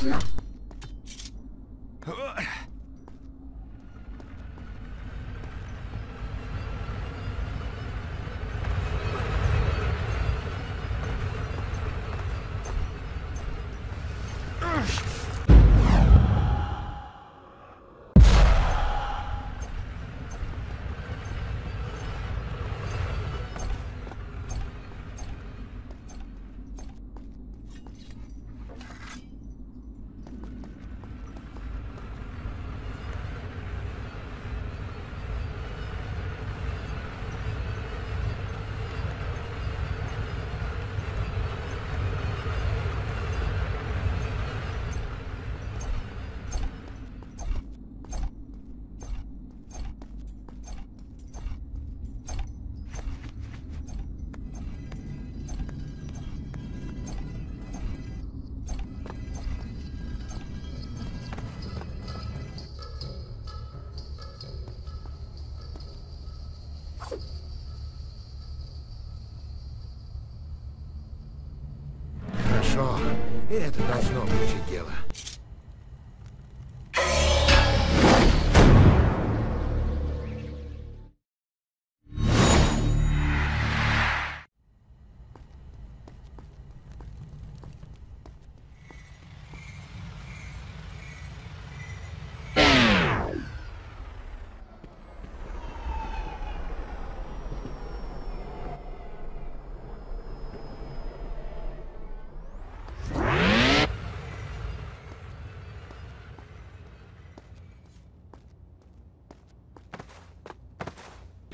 Хорошо. Это должно облегчить дело.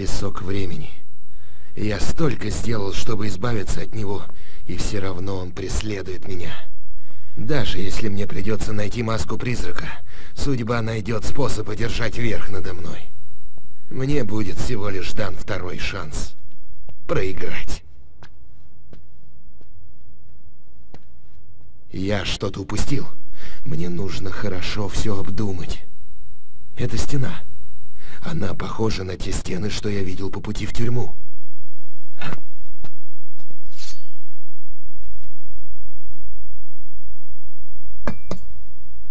Песок времени. Я столько сделал, чтобы избавиться от него, и все равно он преследует меня. Даже если мне придется найти маску призрака, судьба найдет способ одержать верх надо мной. Мне будет всего лишь дан второй шанс. Проиграть. Я что-то упустил. Мне нужно хорошо все обдумать. Это стена. Она похожа на те стены, что я видел по пути в тюрьму.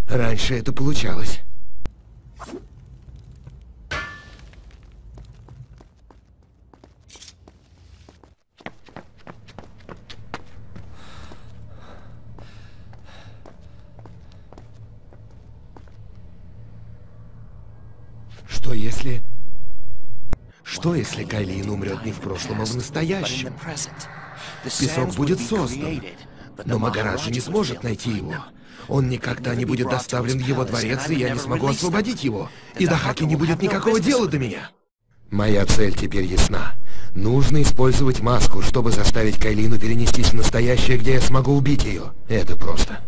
Раньше это получалось. Что если... Что если Кайлин умрет не в прошлом, а в настоящем? Песок будет создан, но Магараджа не сможет найти его. Он никогда не будет доставлен в его дворец, и я не смогу освободить его. И до Хаки не будет никакого дела до меня. Моя цель теперь ясна. Нужно использовать маску, чтобы заставить Кайлину перенестись в настоящее, где я смогу убить ее. Это просто.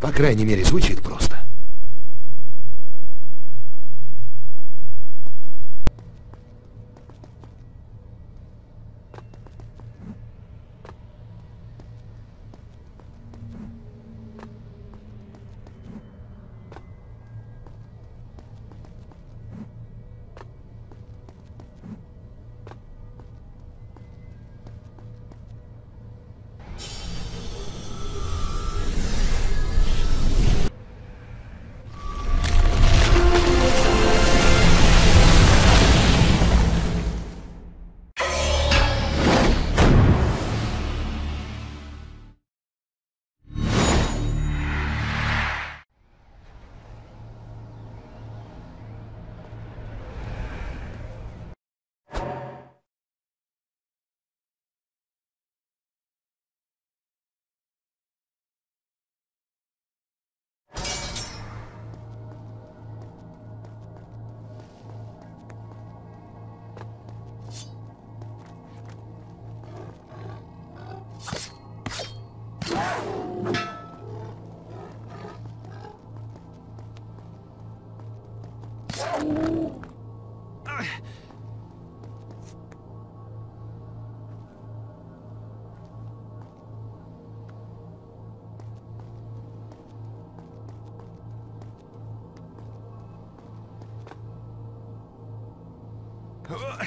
По крайней мере, звучит просто. Ugh!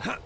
はっ。